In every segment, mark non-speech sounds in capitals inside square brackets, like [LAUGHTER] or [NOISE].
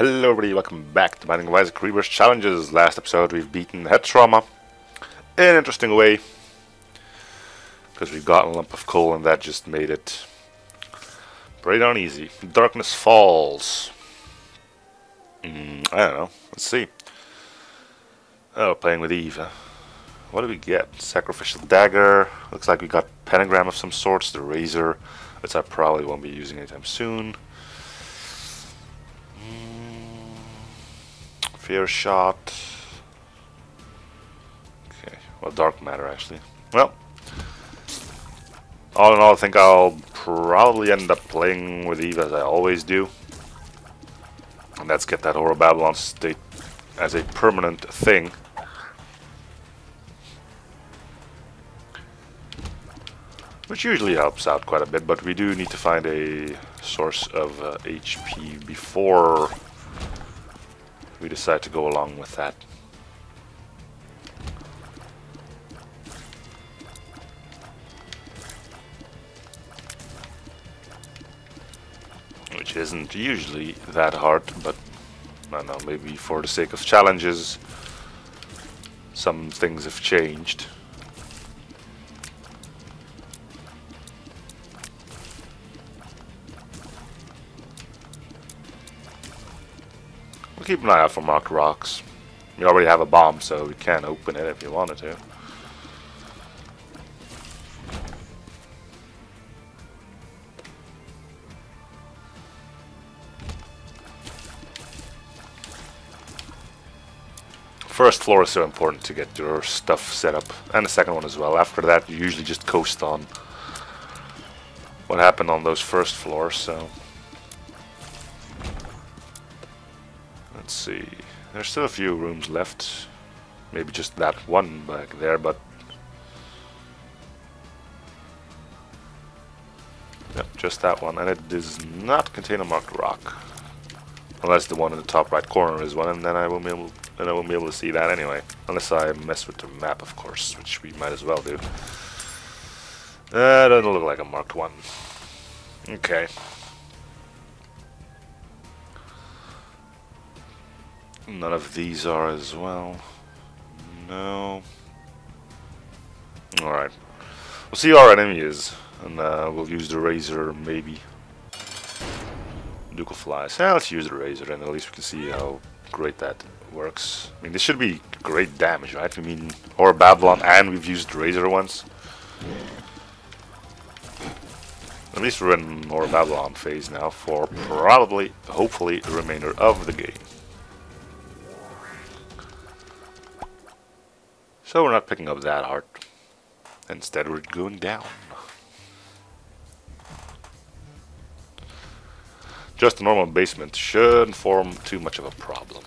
Hello everybody, welcome back to Binding of Isaac Rebirth Challenges. Last episode we've beaten Head Trauma in an interesting way. Because we've got a lump of coal and that just made it pretty darn easy. Darkness Falls. Mm, I don't know, let's see. Oh, playing with Eve. What do we get? Sacrificial Dagger. Looks like we got Pentagram of some sorts. The Razor, which I probably won't be using anytime soon. Fear shot. Okay, well, dark matter actually. Well, all in all, I think I'll probably end up playing with Eve as I always do. And let's get that Whore of Babylon state as a permanent thing. Which usually helps out quite a bit, but we do need to find a source of uh, HP before we decide to go along with that. Which isn't usually that hard, but I don't know, maybe for the sake of challenges, some things have changed. Keep an eye out for marked rocks. We already have a bomb, so we can open it if you wanted to. First floor is so important to get your stuff set up, and the second one as well. After that, you usually just coast on what happened on those first floors, so... Let's see. There's still a few rooms left. Maybe just that one back there, but... Yep, just that one. And it does not contain a marked rock. Unless the one in the top right corner is one, and then I won't be able, then I won't be able to see that anyway. Unless I mess with the map, of course, which we might as well do. That uh, doesn't look like a marked one. Okay. None of these are as well. No. Alright. We'll see who our enemy is. And uh, we'll use the razor, maybe. Duke of flies. Yeah, let's use the razor, and at least we can see how great that works. I mean, this should be great damage, right? I mean, or Babylon, and we've used razor once. At least we're in Whore of Babylon phase now for probably, hopefully, the remainder of the game. So we're not picking up that hard. Instead we're going down. Just a normal basement shouldn't form too much of a problem.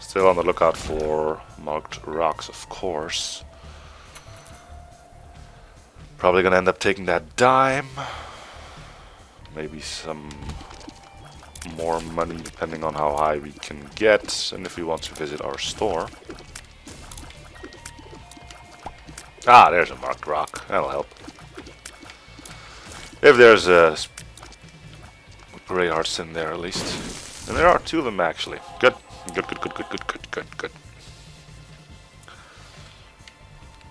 Still on the lookout for marked rocks, of course. Probably gonna end up taking that dime. Maybe some more money depending on how high we can get and if we want to visit our store. Ah, there's a marked rock. That'll help. If there's a gray hearts in there at least. And there are two of them actually. Good. Good, good, good, good, good, good, good, good.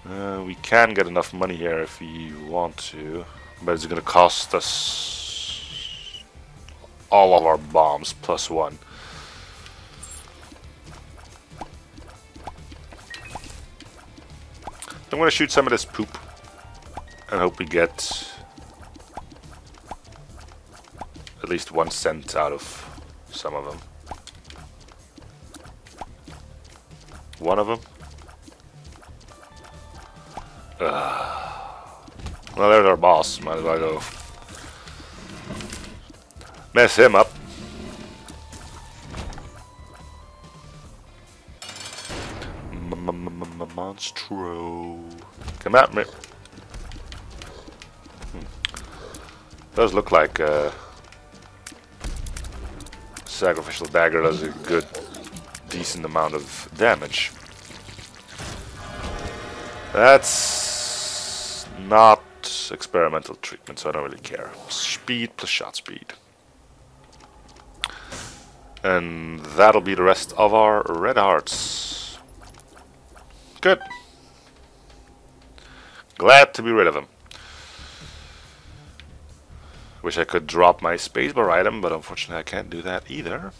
Uh, we can get enough money here if we want to, but it's gonna cost us all of our bombs plus one. I'm gonna shoot some of this poop and hope we get at least one cent out of some of them. One of them? [SIGHS] Well, there's our boss. Might as well go mess him up. Monstro. Come at me. Hmm. Does look like uh, sacrificial dagger does a good, decent amount of damage. That's not experimental treatment, so I don't really care. Speed plus shot speed. And that'll be the rest of our red hearts. Good. Glad to be rid of them. Wish I could drop my spacebar item, but unfortunately I can't do that either.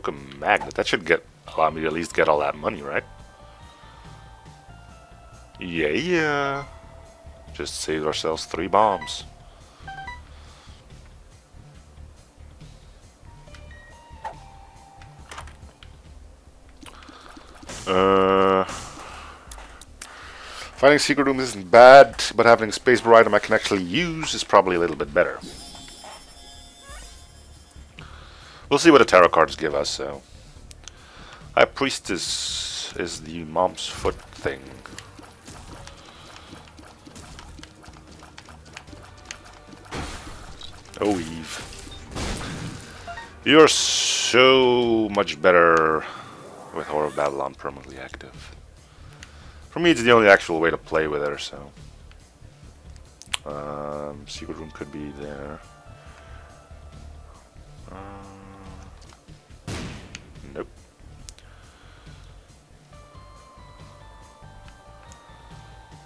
Broken magnet. That should get allow me to at least get all that money, right? Yeah, yeah. Just saved ourselves three bombs. Uh, finding secret rooms isn't bad, but having a space bar I can actually use is probably a little bit better. We'll see what the tarot cards give us, so... High Priestess is the mom's foot thing. Oh, Eve. You're so much better with Whore of Babylon permanently active. For me, it's the only actual way to play with her, so... Um, secret room could be there. Uh,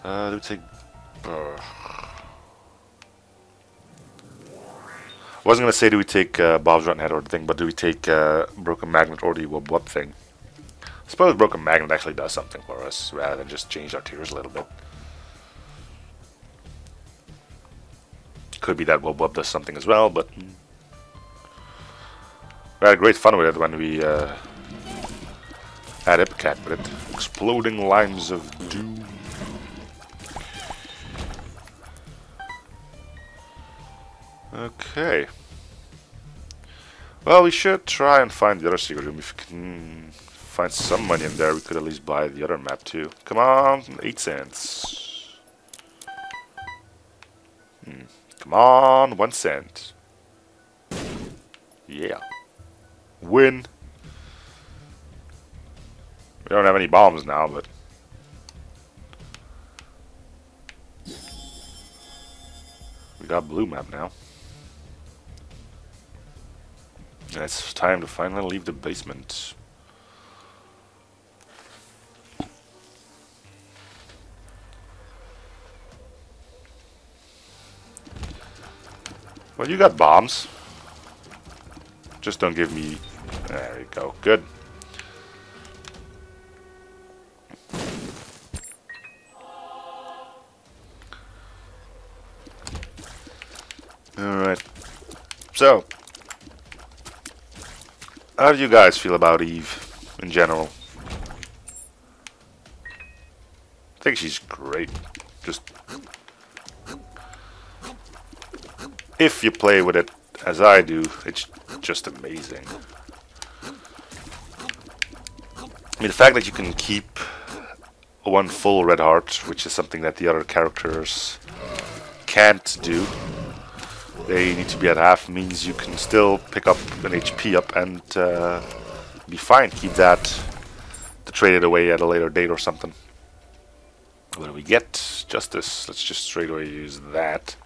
Uh, we take... Uh, I wasn't going to say do we take uh, Bob's Rotten Head or the thing, but do we take uh, Broken Magnet or the Wub Wub thing? I suppose Broken Magnet actually does something for us, rather than just change our tears a little bit. Could be that Wub Wub does something as well, but... We had great fun with it when we uh, had Ipecac with it. Exploding lines of doom. Okay. Well, we should try and find the other secret room. If we can find some money in there, we could at least buy the other map too. Come on, 8 cents. Hmm. Come on, 1 cent. Yeah. Win. We don't have any bombs now, but... We got blue map now. It's time to finally leave the basement. Well, you got bombs. Just don't give me... There you go. Good. Alright. So, how do you guys feel about Eve in general? I think she's great. Just if you play with it as I do, it's just amazing. I mean, the fact that you can keep one full red heart, which is something that the other characters can't do, they need to be at half means you can still pick up an HP up and uh, be fine. Keep that to trade it away at a later date or something. What do we get? Justice. Let's just straight away use that.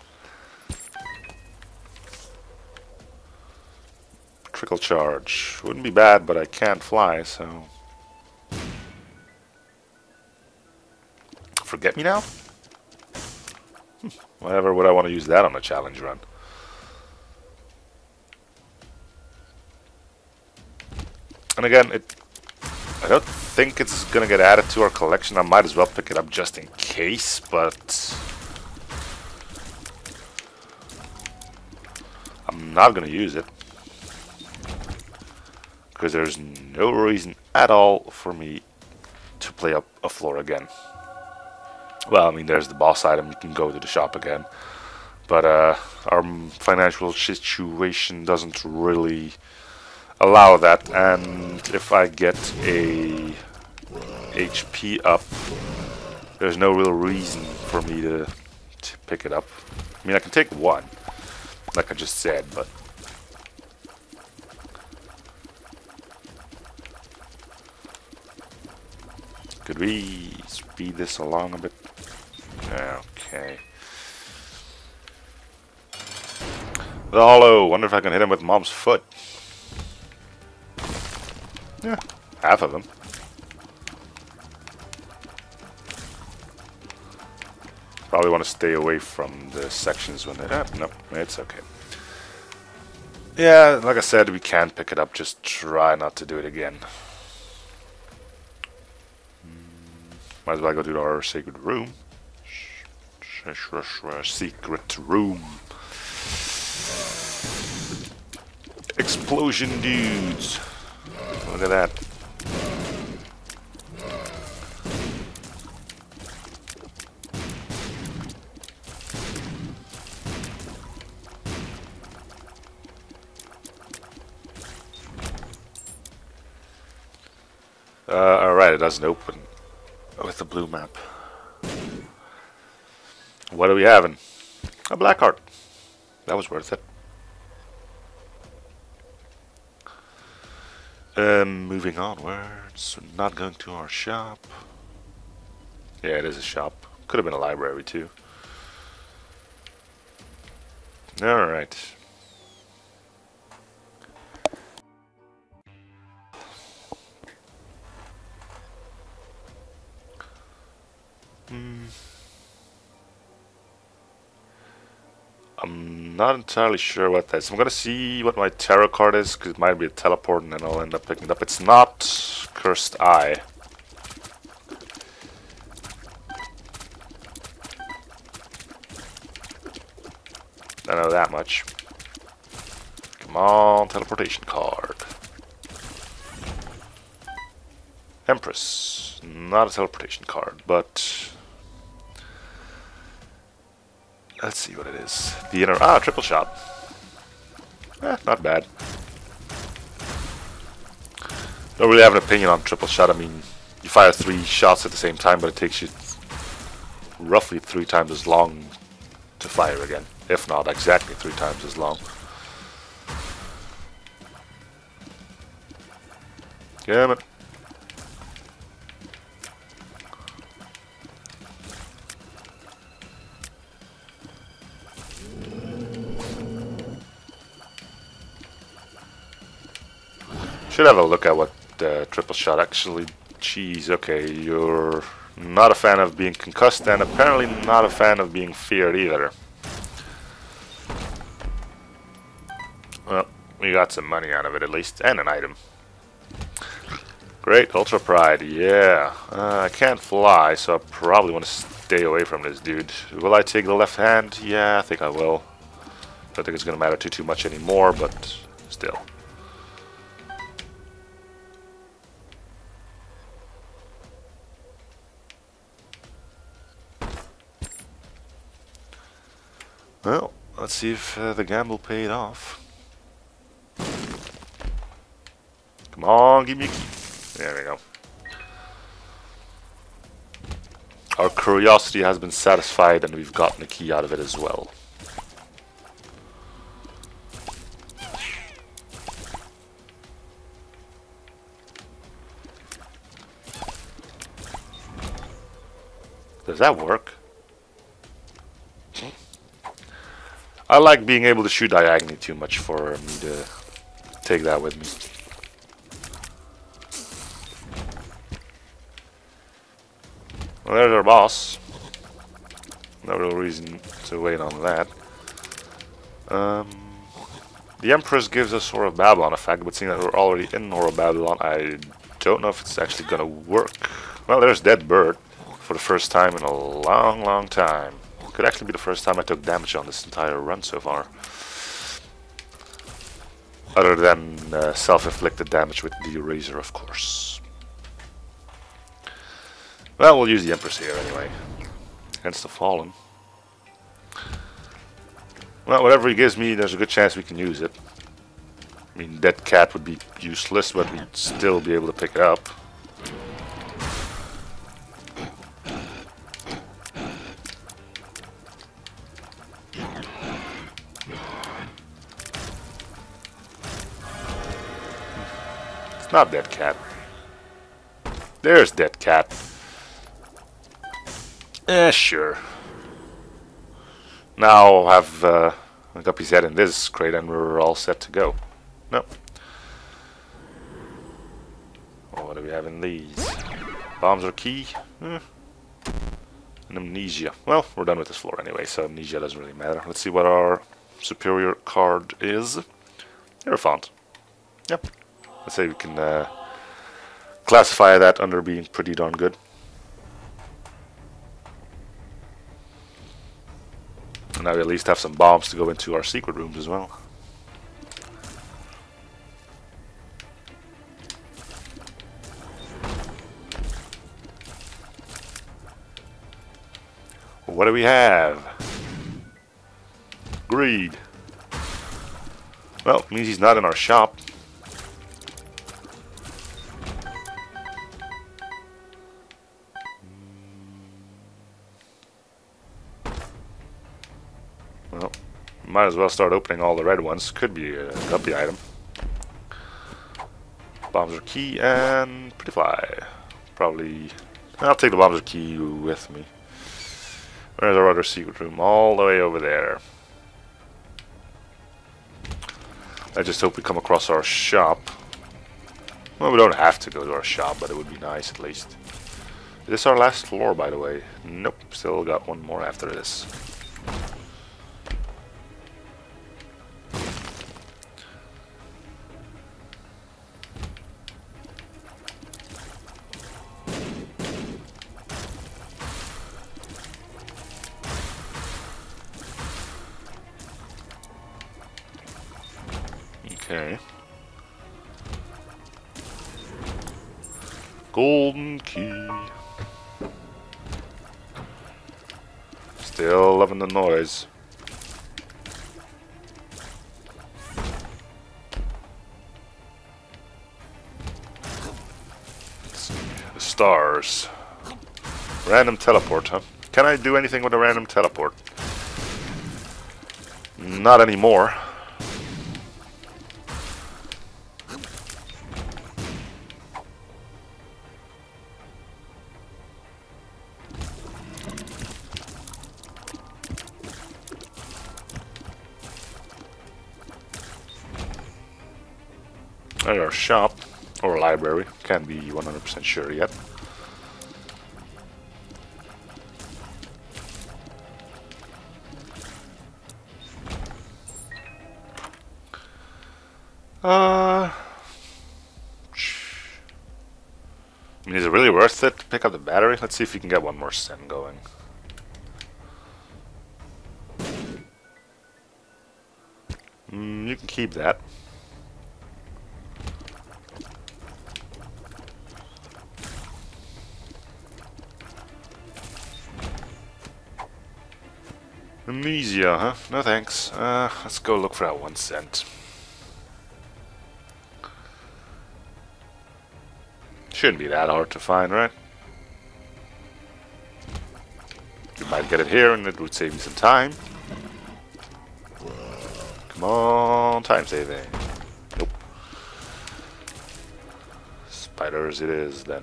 Trickle charge. Wouldn't be bad, but I can't fly, so... Forget me now? Hmm. Whatever would I want to use that on a challenge run? And again, it I don't think it's gonna get added to our collection. I might as well pick it up just in case, but I'm not gonna use it because there's no reason at all for me to play up a floor again. Well, I mean, there's the boss item. You can go to the shop again, but uh, our financial situation doesn't really allow that and if I get a HP up there's no real reason for me to, to pick it up. I mean I can take one like I just said but could we speed this along a bit? Okay. The hollow wonder if I can hit him with mom's foot. Yeah, [LAUGHS] half of them. Probably want to stay away from the sections when they... Ah, no, it's okay. Yeah, like I said, we can pick it up. Just try not to do it again. Might as well go to our sacred room. Secret room. Explosion dudes. Look at that. Uh, alright, it doesn't open with the blue map. What are we having? A black heart. That was worth it. Um, moving onwards. Not going to our shop. Yeah, it is a shop. Could have been a library too. Alright. Hmm. I'm not entirely sure what that is. I'm gonna see what my tarot card is, because it might be a teleport and then I'll end up picking it up. It's not Cursed Eye. I know that much. Come on, teleportation card. Empress. Not a teleportation card, but Let's see what it is. The inner... Ah, triple shot. Eh, not bad. Don't really have an opinion on triple shot. I mean, you fire three shots at the same time, but it takes you roughly three times as long to fire again. If not exactly three times as long. Damn it. Should have a look at what the triple shot actually. Jeez, okay, you're not a fan of being concussed and apparently not a fan of being feared either. Well, we got some money out of it at least, and an item. Great, Ultra Pride, yeah. Uh, I can't fly, so I probably want to stay away from this dude. Will I take the left hand? Yeah, I think I will. Don't think it's going to matter too, too much anymore, but still. Well, let's see if uh, the gamble paid off. Come on, give me a key. There we go. Our curiosity has been satisfied and we've gotten a key out of it as well. Does that work? I like being able to shoot diagonally too much for me to take that with me. Well, there's our boss. No real reason to wait on that. Um, the Empress gives us Whore of Babylon effect, but seeing that we're already in Whore of Babylon, I don't know if it's actually gonna work. Well, there's Dead Bird for the first time in a long, long time. Could actually be the first time I took damage on this entire run so far. Other than uh, self-inflicted damage with the Razor, of course. Well, we'll use the Empress here anyway. Against the Fallen. Well, whatever he gives me, there's a good chance we can use it. I mean, Dead Cat would be useless, but we'd still be able to pick it up. Not Dead Cat. There's Dead Cat. Eh, sure. Now I'll have uh, a guppy's head in this crate and we're all set to go. No. Oh, what do we have in these? Bombs are key? Eh. Amnesia. Well, we're done with this floor anyway, so amnesia doesn't really matter. Let's see what our superior card is. Hierophant. Yep. Let's say we can uh, classify that under being pretty darn good. Now we at least have some bombs to go into our secret rooms as well. What do we have? Greed. Well, means he's not in our shop. Might as well start opening all the red ones. Could be a guppy item. Bombs are key and pretty fly. Probably. I'll take the bombs are key with me. Where's our other secret room? All the way over there. I just hope we come across our shop. Well, we don't have to go to our shop, but it would be nice at least. Is this our last floor, by the way? Nope, still got one more after this. Okay. Golden key. Still loving the noise. Stars. Random teleport, huh? Can I do anything with a random teleport? Not anymore. Shop, or library, can't be 100% sure yet. Uh, I mean, is it really worth it to pick up the battery? Let's see if we can get one more sen going. Mm, you can keep that. Amnesia, huh? No thanks. Uh, let's go look for that one cent. Shouldn't be that hard to find, right? You might get it here and it would save me some time. Come on, time saving. Nope. Spiders it is then.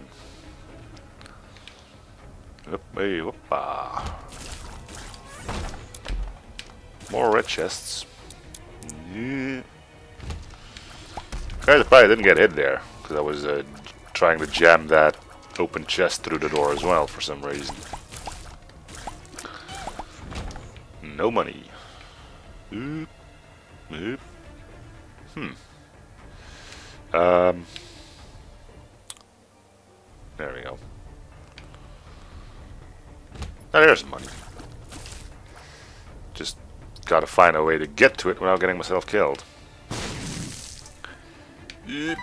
Oop, hey, whoopa. More red chests. Yeah. Guys, I probably didn't get hit there because I was uh, trying to jam that open chest through the door as well for some reason. No money. Oop. Oop. Hmm. Um. There we go. Now there's money. Gotta find a way to get to it without getting myself killed. There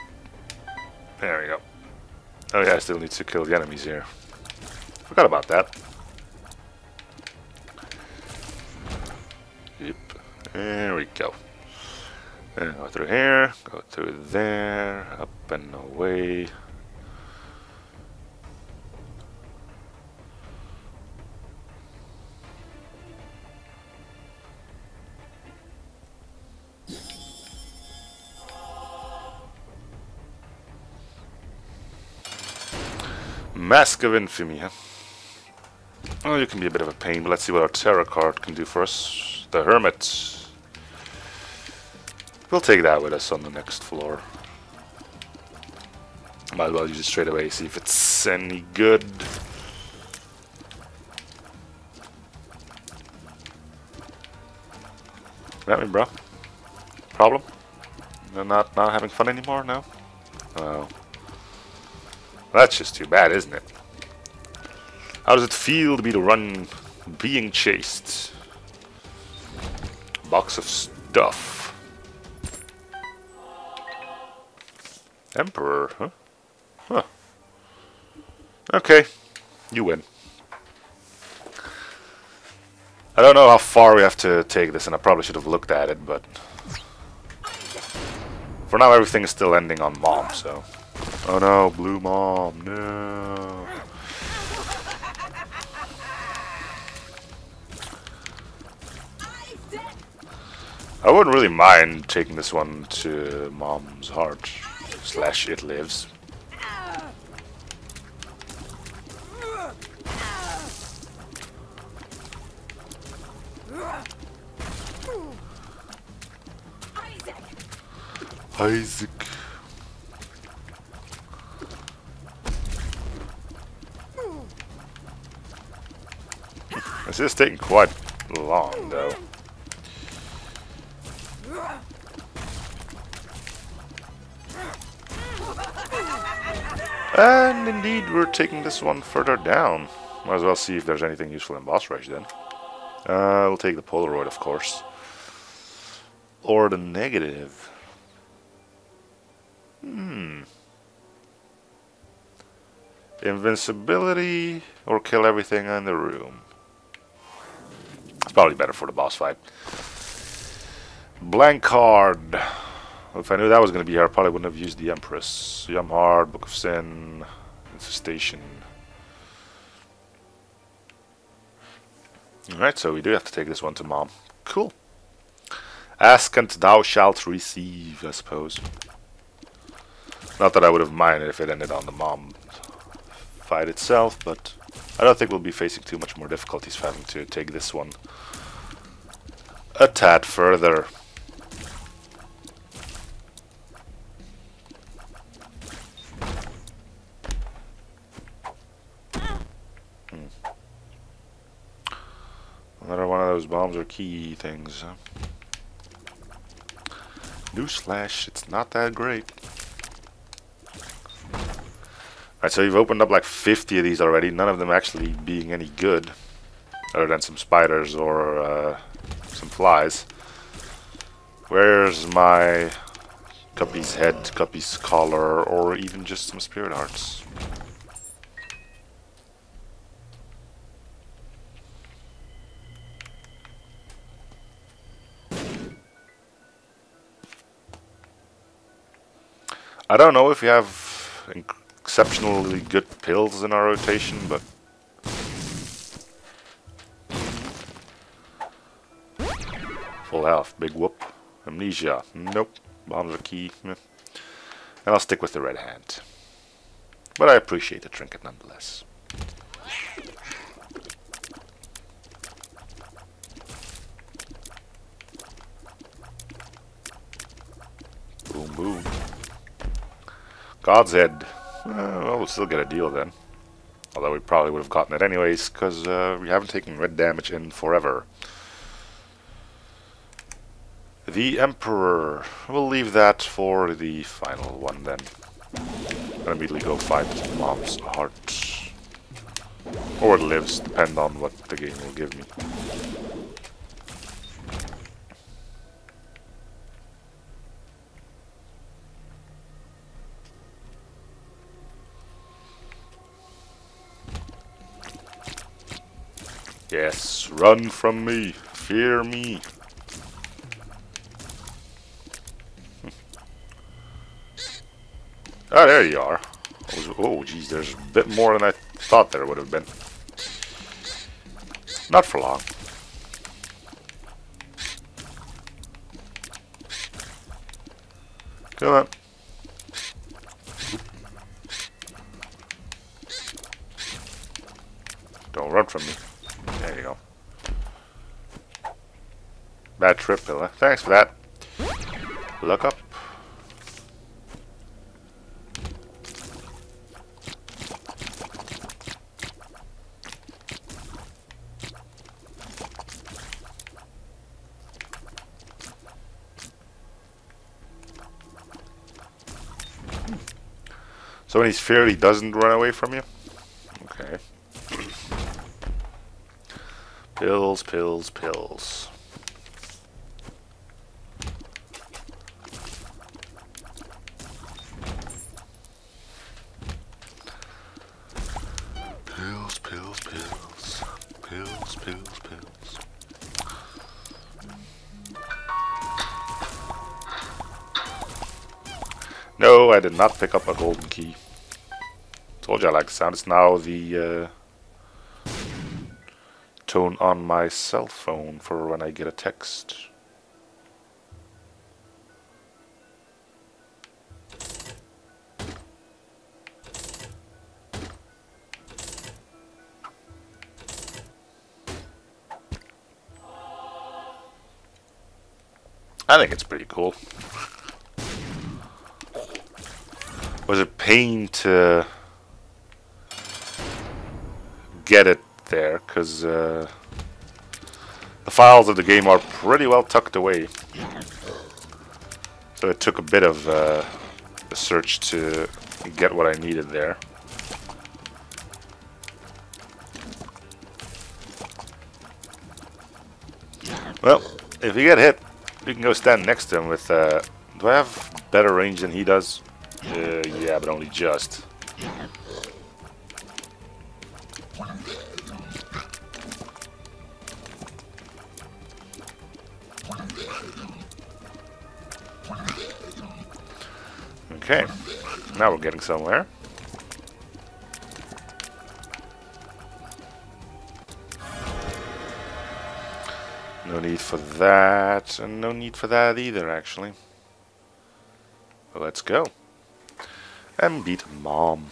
we go. Oh yeah, I still need to kill the enemies here. Forgot about that. Yep. There we go. And go through here, Mask of Infamy. huh? Oh, you can be a bit of a pain, but let's see what our tarot card can do for us. The Hermit. We'll take that with us on the next floor. Might as well use it straight away, see if it's any good. That me, bro. Problem? They're not not having fun anymore now? Oh. That's just too bad, isn't it? How does it feel to be the run being chased? Box of stuff. Emperor, huh? Huh. Okay, you win. I don't know how far we have to take this, and I probably should have looked at it, but... For now, everything is still ending on mom, so... Oh no, blue mom, no... I wouldn't really mind taking this one to mom's heart slash it lives. Isaac. This is taking quite long though. And indeed, we're taking this one further down. Might as well see if there's anything useful in boss rush then. Uh, we'll take the Polaroid, of course. Or the negative. Hmm. Invincibility or kill everything in the room. It's probably better for the boss fight. Blank card. If I knew that was going to be here, I probably wouldn't have used the Empress. Yum Heart, Book of Sin, Infestation. Alright, so we do have to take this one to Mom. Cool. Ask and thou shalt receive, I suppose. Not that I would have minded if it ended on the Mom fight itself, but I don't think we'll be facing too much more difficulties having to take this one a tad further. Hmm. Another one of those bombs or key things. Newsflash, it's not that great. Alright, so you've opened up like 50 of these already, none of them actually being any good. Other than some spiders or uh, some flies. Where's my Guppy's head, Guppy's collar, or even just some spirit hearts? I don't know if we have exceptionally good pills in our rotation, but... Full health, big whoop. Amnesia, nope. Bombs are key. And I'll stick with the red hand. But I appreciate the trinket nonetheless. Boom, boom. God's Head. Uh, well, we'll still get a deal then. Although we probably would have gotten it anyways, because uh, we haven't taken red damage in forever. The Emperor. We'll leave that for the final one then. And immediately go fight Mom's Heart. Or lives, depend on what the game will give me. Run from me. Fear me. [LAUGHS] Ah, there you are. Oh, geez, there's a bit more than I thought there would have been. Not for long. Come on. Don't run from me. Bad trip, Pillar. Thanks for that. Look up. So when he's feared, he doesn't run away from you? Okay. [CLEARS THROAT] pills, pills, pills. Pills, pills, pills. Pills, pills, pills. No, I did not pick up a golden key. Told you I like sound. It's now the uh, tone on my cell phone for when I get a text. I think it's pretty cool. Was it pain to get it there because uh, the files of the game are pretty well tucked away. So it took a bit of uh, a search to get what I needed there. Well, if you get hit, you can go stand next to him with... Uh, do I have better range than he does? Uh, yeah, but only just. Okay, now we're getting somewhere. For that, and no need for that either, actually. Let's go. And beat Mom.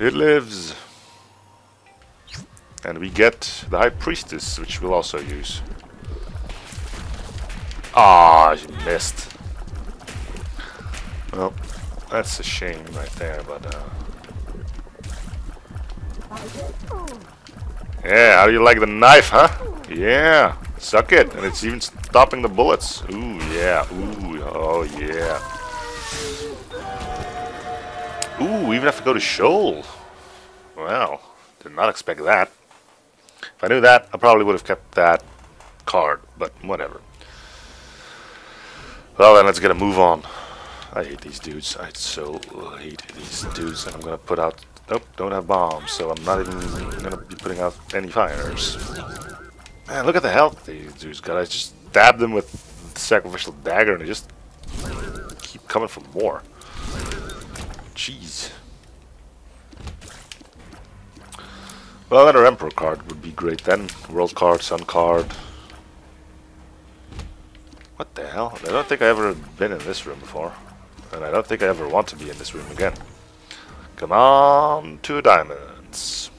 It lives. And we get the High Priestess, which we'll also use. Ah, you missed. Well, that's a shame right there, but uh... Yeah, how do you like the knife, huh? Yeah, suck it, and it's even stopping the bullets. Ooh, yeah, ooh, oh yeah. Ooh, we even have to go to Sheol. Well, did not expect that. If I knew that, I probably would have kept that card, but whatever. Well then, let's get a move on. I hate these dudes. I so hate these dudes, and I'm gonna put out... Nope, don't have bombs, so I'm not even gonna be putting out any fires. Man, look at the health these dudes got. I just stabbed them with the sacrificial dagger, and they just keep coming for more. Jeez. Well, another Emperor card would be great then. World card, Sun card. What the hell? I don't think I've ever been in this room before. And I don't think I ever want to be in this room again. Come on, two diamonds.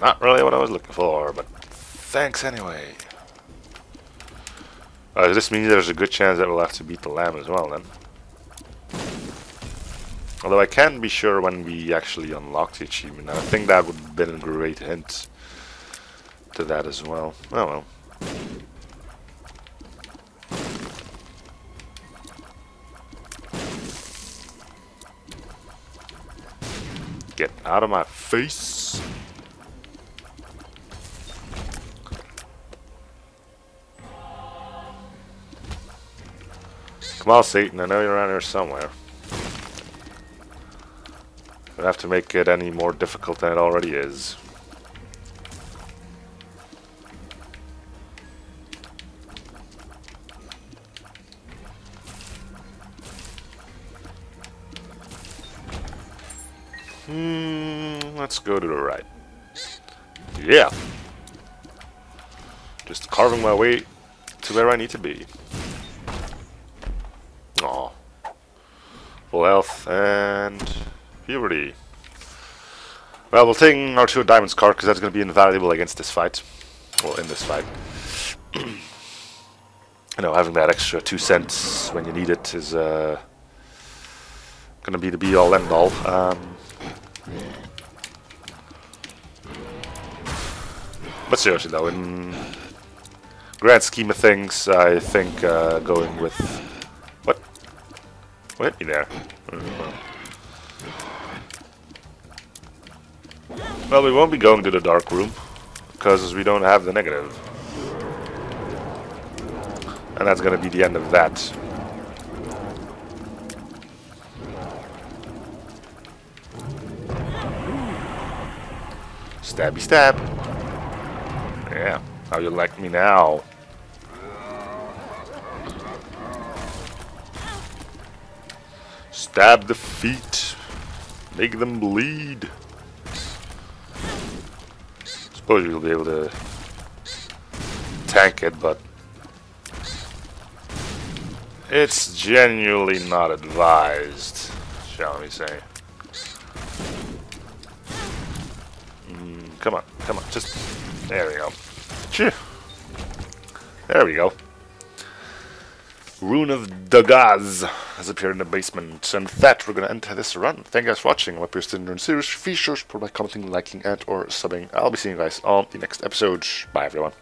Not really what I was looking for, but thanks anyway. Uh, this means there's a good chance that we'll have to beat the lamb as well then. Although I can't be sure when we actually unlock the achievement. I think that would have been a great hint to that as well. Oh well. Out of my face. Come on, Satan. I know you're around here somewhere. Don't have to make it any more difficult than it already is. Let's go to the right. Yeah! Just carving my way to where I need to be. Aw. Full health and puberty. Well, we'll take our two diamonds card because that's going to be invaluable against this fight. Well, in this fight. [CLEARS THROAT] you know, having that extra two cents when you need it is uh, going to be the be-all, end-all. Um, but seriously, though, in grand scheme of things, I think uh, going with... What? What hit me there? Well, we won't be going to the dark room because we don't have the negative. And that's going to be the end of that. Stabby stab. Yeah, how you like me now? Stab the feet. Make them bleed suppose you'll be able to tank it, but it's genuinely not advised, shall we say. Mm, come on, come on, just... There we go. Phew. There we go. Rune of Dagaz has appeared in the basement. And with that, we're going to end this run. Thank you guys for watching. I hope you're still enjoying the series. Sure to by commenting, liking, and or subbing. I'll be seeing you guys on the next episode. Bye, everyone.